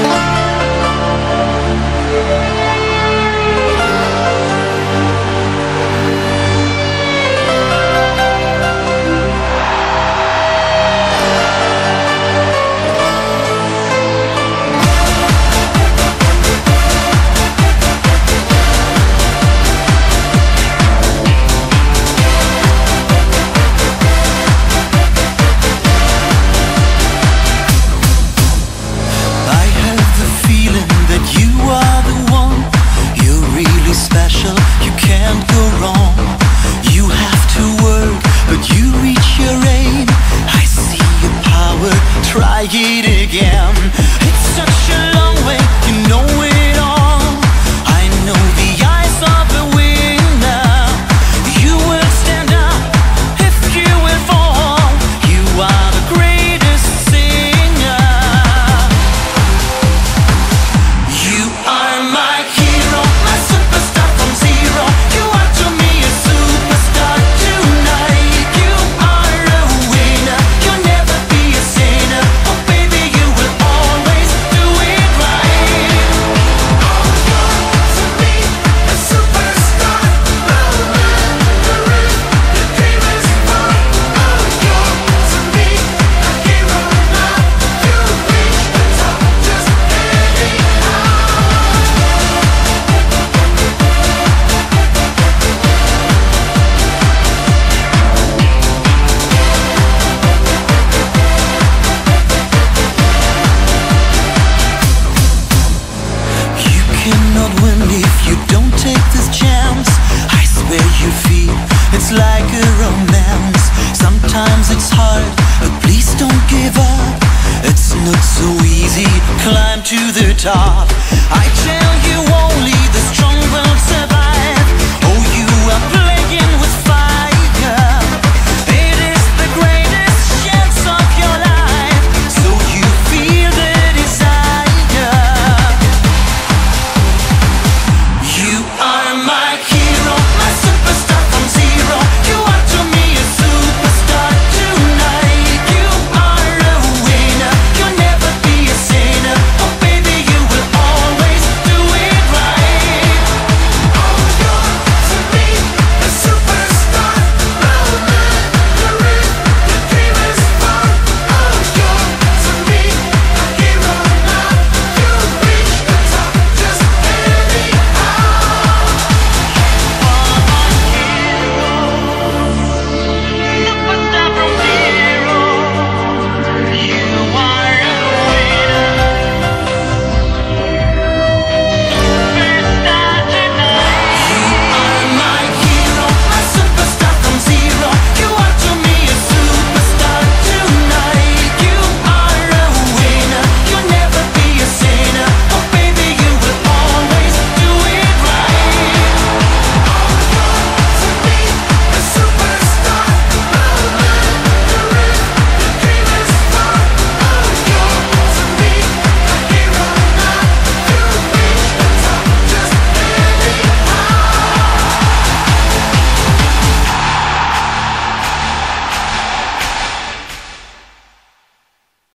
Bye. get again like a romance. Sometimes it's hard, but please don't give up. It's not so easy, climb to the top. I tell you only the strong will survive.